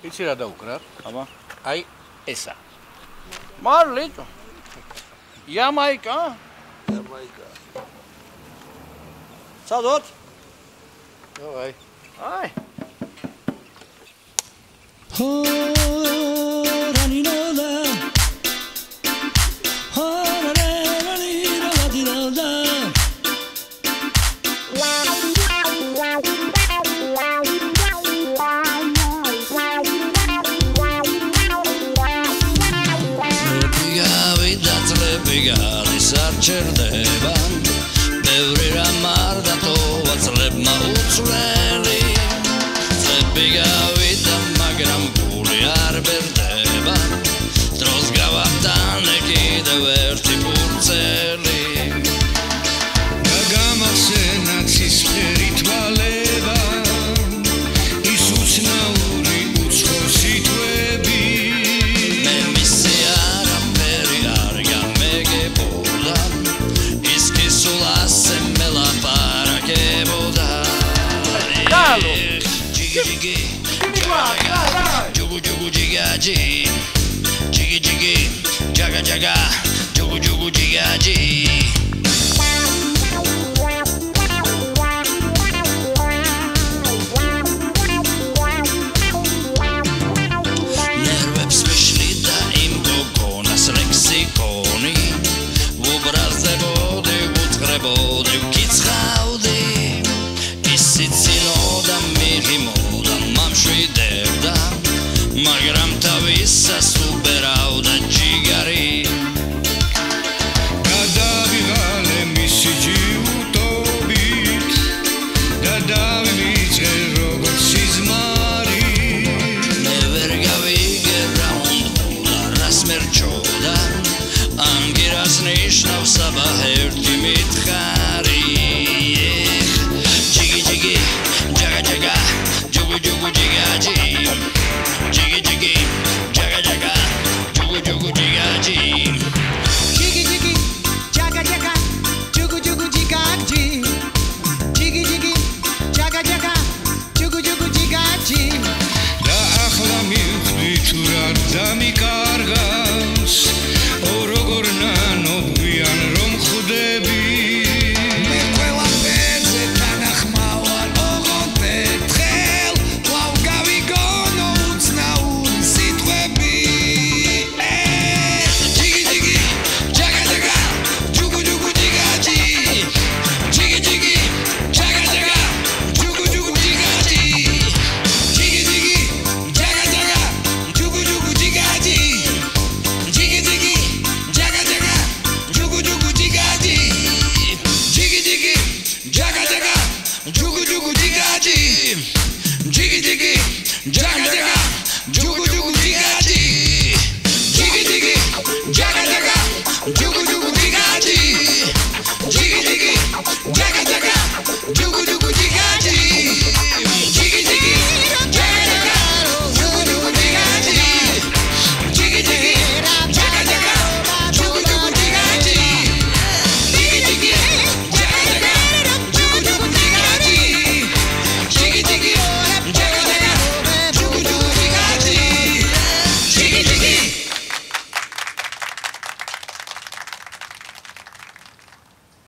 იცი რა დაუკრა? აბა. აი ესა. მარლიტო. ямайка? ямайка. სადოთ? давай. აი. სიგარის არ ჩერდებან ბევრი რამ არ დატოვა წლებმა უცვლელი. წლები გავიდა მაგრამ გული არ ბერდება. დროს გავატანე კიდევ ერთი ფურცელი cavalo. Digue, digue. Diga, diga, diga, diga, diga, diga, diga, diga, diga, და მიღიმოდა მამშვიდებდა მაგრამ თავისას უბერავდა ჯიგარი. გადავიღალე მისი ჯიუტობით და დავივიწყე როგორც სიზმარი. მე ვერ გავიგე რა უნდა რას მერჩოდა? ან გირას ნიშნავს აბა ერთი do. do jaga jaga jugu jugu jigaji jigi jigi jaga jaga